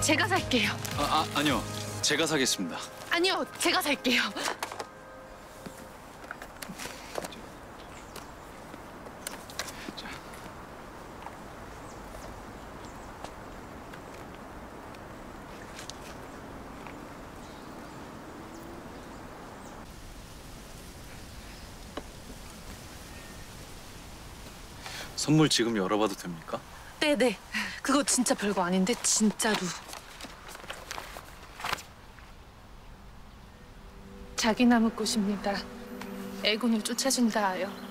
제가 살게요. 아, 아 아니요. 제가 사겠습니다. 아니요, 제가 살게요. 선물 지금 열어봐도 됩니까? 네네. 그거 진짜 별거 아닌데 진짜로. 자기 나무 꽃입니다. 애군을 쫓아준다 하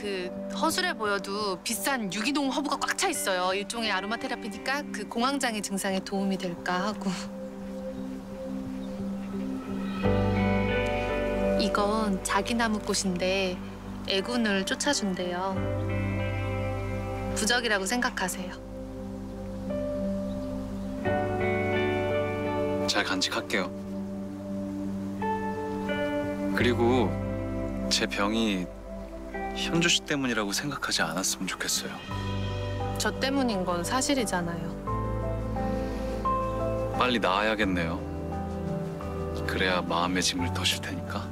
그 허술해 보여도 비싼 유기농 허브가 꽉 차 있어요. 일종의 아로마 테라피니까 그 공황장애 증상에 도움이 될까 하고. 이건 자기 나무꽃인데 애군을 쫓아준대요. 부적이라고 생각하세요. 잘 간직할게요. 그리고 제 병이 현주 씨 때문이라고 생각하지 않았으면 좋겠어요. 저 때문인 건 사실이잖아요. 빨리 나아야겠네요. 그래야 마음의 짐을 더 쉴 테니까.